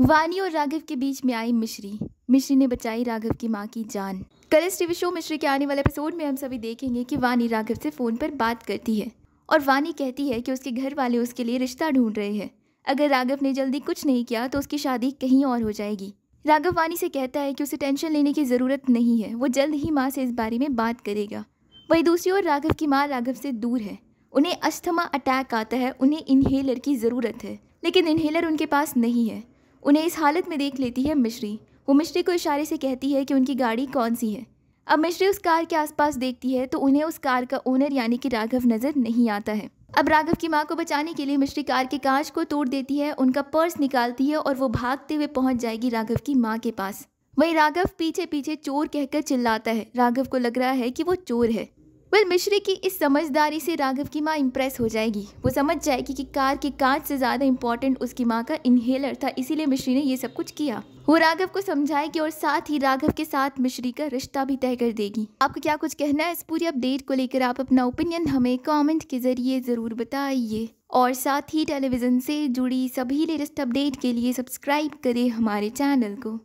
वानी और राघव के बीच में आई मिश्री। मिश्री ने बचाई राघव की माँ की जान। कल इस टीवी शो मिश्री के आने वाले एपिसोड में हम सभी देखेंगे कि वानी राघव से फ़ोन पर बात करती है और वानी कहती है कि उसके घर वाले उसके लिए रिश्ता ढूंढ रहे हैं। अगर राघव ने जल्दी कुछ नहीं किया तो उसकी शादी कहीं और हो जाएगी। राघव वानी से कहता है कि उसे टेंशन लेने की ज़रूरत नहीं है। वो जल्द ही माँ से इस बारे में बात करेगा। वही दूसरी ओर राघव की माँ राघव से दूर है। उन्हें अस्थमा अटैक आता है। उन्हें इन्हेलर की ज़रूरत है। लेकिन इन्हेलर उनके पास नहीं है। उन्हें इस हालत में देख लेती है मिश्री। वो मिश्री को इशारे से कहती है कि उनकी गाड़ी कौन सी है। अब मिश्री उस कार के आसपास देखती है तो उन्हें उस कार का ओनर यानी कि राघव नज़र नहीं आता है। अब राघव की माँ को बचाने के लिए मिश्री कार के कांच को तोड़ देती है, उनका पर्स निकालती है और वो भागते हुए पहुँच जाएगी राघव की माँ के पास। वही राघव पीछे पीछे चोर कहकर चिल्लाता है। राघव को लग रहा है कि वो चोर है। वेल मिश्री की इस समझदारी से राघव की माँ इम्प्रेस हो जाएगी। वो समझ जाएगी कि कार के कांच से ज़्यादा इंपॉर्टेंट उसकी माँ का इन्हेलर था, इसीलिए मिश्री ने ये सब कुछ किया। वो राघव को समझाएगी और साथ ही राघव के साथ मिश्री का रिश्ता भी तय कर देगी। आपको क्या कुछ कहना है इस पूरी अपडेट को लेकर? आप अपना ओपिनियन हमें कॉमेंट के ज़रिए ज़रूर बताइए। और साथ ही टेलीविज़न से जुड़ी सभी लेटेस्ट अपडेट के लिए सब्सक्राइब करें हमारे चैनल को।